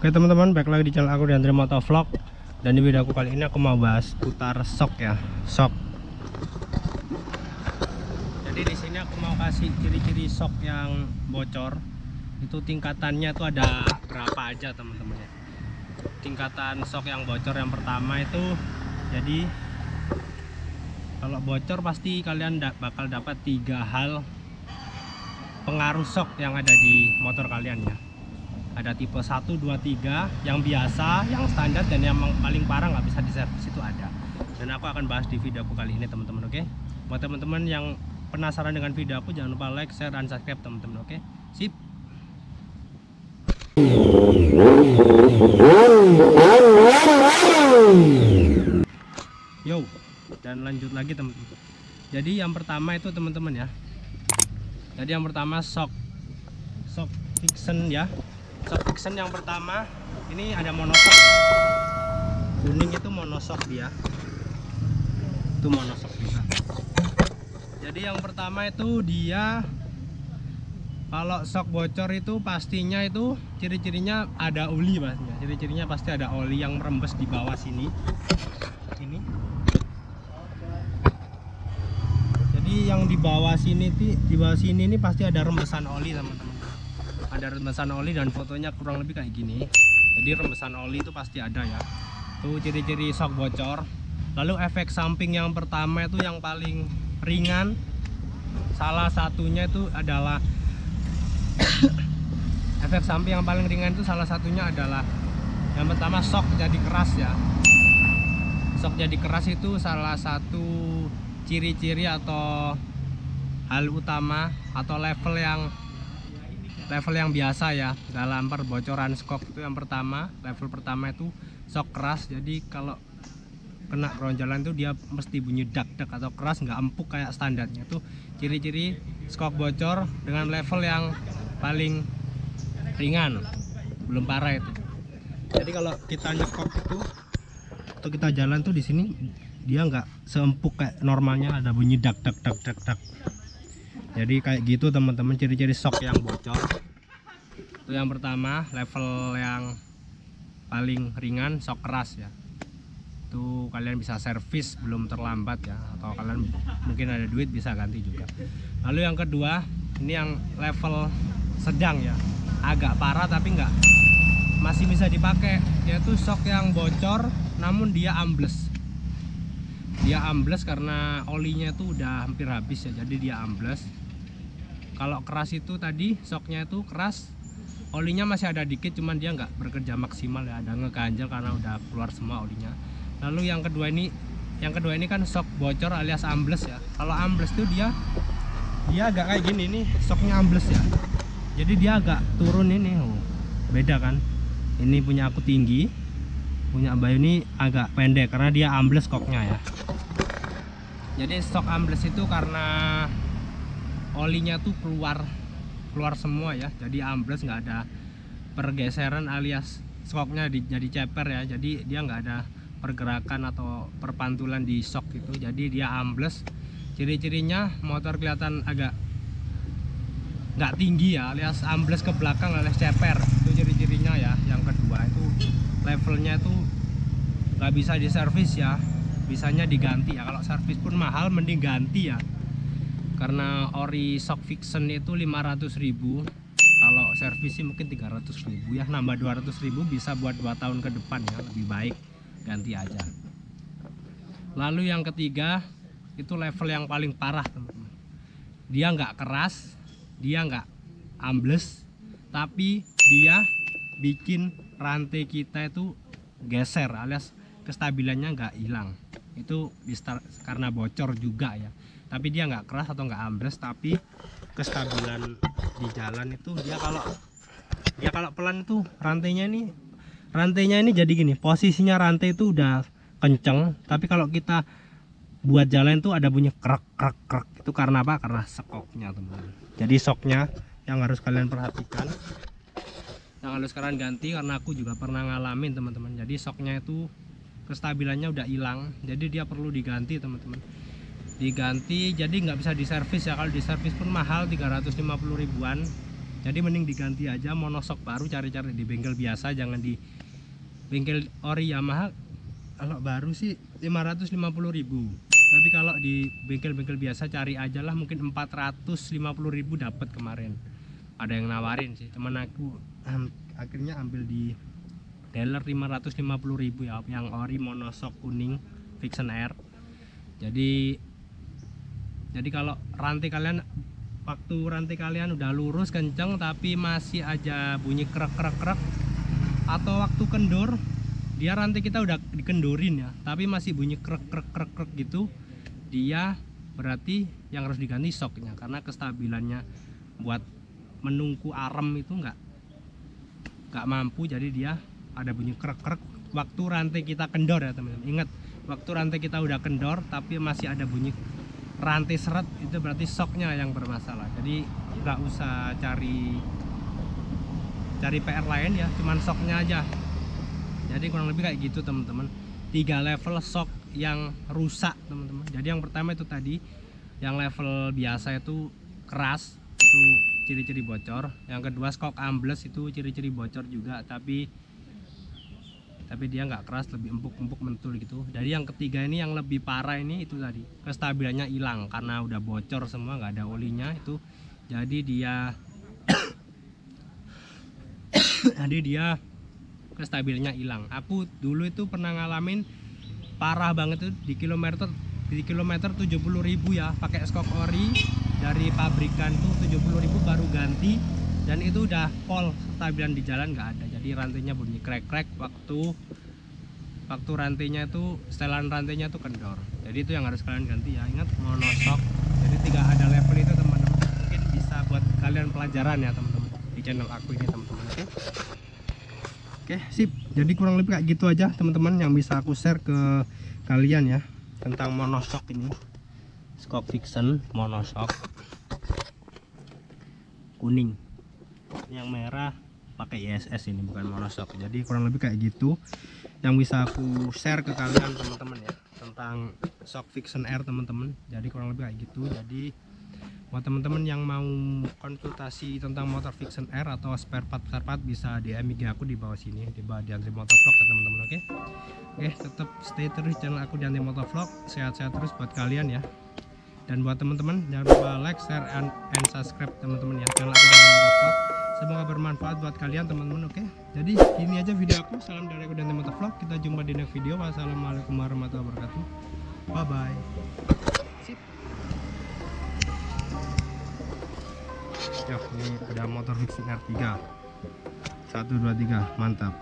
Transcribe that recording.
Oke teman-teman, balik lagi di channel aku di Andre Motovlog Dan di video aku kali ini aku mau bahas putar sok ya Sok. Jadi di sini aku mau kasih ciri-ciri sok yang bocor. Itu tingkatannya tuh ada berapa aja teman-teman ya. Tingkatan sok yang bocor yang pertama itu Jadi Kalau bocor pasti kalian bakal dapat tiga hal pengaruh sok yang ada di motor kalian ya ada tipe 1, 2, 3 yang biasa, yang standar dan yang paling parah nggak bisa diservis itu ada. Dan aku akan bahas di video aku kali ini teman-teman oke? Okay? buat teman-teman yang penasaran dengan video aku jangan lupa like, share, dan subscribe teman-teman oke? Okay? sip. Yo dan lanjut lagi teman-teman. Jadi yang pertama itu teman-teman ya. Jadi yang pertama shock shock fiction ya fiction yang pertama. Ini ada monosok. Kuning itu monosok dia. Itu monosok juga. Jadi yang pertama itu dia kalau shock bocor itu pastinya itu ciri-cirinya ada oli pastinya ciri-cirinya pasti ada oli yang merembes di bawah sini. Ini. Jadi yang di bawah sini di bawah sini ini pasti ada rembesan oli teman-teman ada rembesan oli dan fotonya kurang lebih kayak gini. Jadi rembesan oli itu pasti ada ya. Tuh ciri-ciri shock bocor. Lalu efek samping yang pertama itu yang paling ringan. Salah satunya itu adalah efek samping yang paling ringan itu salah satunya adalah yang pertama shock jadi keras ya. Shock jadi keras itu salah satu ciri-ciri atau hal utama atau level yang level yang biasa ya dalam perbocoran skok itu yang pertama. Level pertama itu shock keras jadi kalau kena ronjalan itu dia mesti bunyi dak dak atau keras nggak empuk kayak standarnya. Itu ciri-ciri skok bocor dengan level yang paling ringan belum parah itu. Jadi kalau kita nyekok itu atau kita jalan tuh di sini dia nggak seempuk kayak normalnya ada bunyi dak dak dak. Dak dak jadi kayak gitu teman-teman ciri-ciri shock yang bocor itu yang pertama level yang paling ringan shock keras ya. Itu kalian bisa servis belum terlambat ya. Atau kalian mungkin ada duit bisa ganti juga. Lalu yang kedua ini yang level sedang ya. Agak parah tapi enggak masih bisa dipakai yaitu shock yang bocor namun dia ambles. Dia ambles karena olinya itu udah hampir habis ya jadi dia ambles. Kalau keras itu tadi shocknya itu keras olinya masih ada dikit cuman dia nggak bekerja maksimal ya. Ada ngeganjel karena udah keluar semua olinya. Lalu yang kedua ini yang kedua ini kan shock bocor alias ambles ya. Kalau ambles tuh dia dia agak kayak gini nih shocknya ambles ya. Jadi dia agak turun ini oh, beda kan. Ini punya aku tinggi punya Bayu ini agak pendek karena dia ambles koknya ya. Jadi shock ambles itu karena olinya tuh keluar keluar semua ya. Jadi ambles nggak ada pergeseran alias skoknya di, jadi ceper ya. Jadi dia nggak ada pergerakan atau perpantulan di shock itu jadi dia ambles. Ciri-cirinya motor kelihatan agak nggak tinggi ya alias ambles ke belakang alias ceper. Itu ciri-cirinya ya. Yang kedua itu levelnya itu nggak bisa diservis ya. Bisanya diganti ya. Kalau servis pun mahal mending ganti ya karena ori shock fiction itu 500.000 kalau servis sih mungkin 300.000 ya. Nambah 200.000 bisa buat 2 tahun ke depan ya. Lebih baik ganti aja. Lalu yang ketiga itu level yang paling parah teman-teman. Dia nggak keras dia nggak ambles tapi dia bikin rantai kita itu geser alias kestabilannya nggak hilang. Itu karena bocor juga ya tapi dia nggak keras atau nggak ambles tapi kestabilan di jalan itu dia kalau dia kalau pelan itu rantainya ini rantainya ini jadi gini posisinya rantai itu udah kenceng tapi kalau kita buat jalan itu ada bunyi krek krek krek itu karena apa? Karena sekoknya teman-teman. Jadi soknya yang harus kalian perhatikan. Yang harus kalian ganti karena aku juga pernah ngalamin teman-teman. Jadi soknya itu kestabilannya udah hilang jadi dia perlu diganti teman-teman diganti jadi nggak bisa diservis ya. Kalau diservis pun mahal 350 ribuan. Jadi mending diganti aja monosok baru cari-cari di bengkel biasa jangan di bengkel ori Yamaha. Kalau baru sih 550.000 tapi kalau di bengkel-bengkel biasa cari aja lah mungkin 450.000 dapat kemarin. Ada yang nawarin sih teman aku akhirnya ambil di dealer 550.000 ya yang ori monosok kuning Vixen Air jadi jadi kalau rantai kalian waktu rantai kalian udah lurus kenceng tapi masih aja bunyi krek krek krek atau waktu kendor dia rantai kita udah dikendorin ya tapi masih bunyi krek krek krek krek gitu dia berarti yang harus diganti soknya karena kestabilannya buat menungku arem itu enggak nggak mampu jadi dia ada bunyi krek krek. Waktu rantai kita kendor ya teman-teman. Ingat waktu rantai kita udah kendor tapi masih ada bunyi rantai seret itu berarti soknya yang bermasalah. Jadi nggak usah cari cari PR lain ya cuman soknya aja. Jadi kurang lebih kayak gitu teman-teman. Tiga level sok yang rusak teman-teman. Jadi yang pertama itu tadi yang level biasa itu keras itu ciri-ciri bocor. Yang kedua skok ambles itu ciri-ciri bocor juga. Tapi tapi dia nggak keras lebih empuk-empuk mentul gitu. Dari yang ketiga ini yang lebih parah ini itu tadi. Kestabilannya hilang karena udah bocor semua nggak ada olinya itu. Jadi dia jadi dia kestabilannya hilang. Aku dulu itu pernah ngalamin parah banget tuh di kilometer di kilometer 70.000 ya pakai skok ori dari pabrikan tuh 70.000 baru ganti dan itu udah pol kestabilan di jalan nggak ada. Jadi rantainya bunyi krek krek waktu waktu rantainya itu setelan rantainya tuh kendor. Jadi itu yang harus kalian ganti ya. Ingat monosok. Jadi tidak ada level itu teman-teman. Mungkin bisa buat kalian pelajaran ya teman-teman. Di channel aku ini teman-teman oke? Oke sip. Jadi kurang lebih kayak gitu aja teman-teman yang bisa aku share ke kalian ya tentang monosok ini. Skok Vixen monosok. Kuning yang merah pakai ISS ini bukan monosok jadi kurang lebih kayak gitu. Yang bisa aku share ke kalian teman-teman ya tentang shock Vixen Air teman-teman. Jadi kurang lebih kayak gitu. Jadi buat teman-teman yang mau konsultasi tentang motor Vixen Air atau spare part spare part bisa DM IG aku di bawah sini di bawah di Andri Motovlog ya teman-teman oke? Oke tetap stay terus channel aku di Andri Motovlog sehat-sehat terus buat kalian ya. Dan buat teman-teman jangan lupa like share and, and subscribe teman-teman ya channel aku di Andri Motovlog semoga bermanfaat buat kalian teman-teman oke? Jadi ini aja video aku. Salam dari aku dan Motovlog kita jumpa di next video. Wassalamualaikum warahmatullahi wabarakatuh. Bye bye Yo, ini ada motor Vixen R3 1 2 3 mantap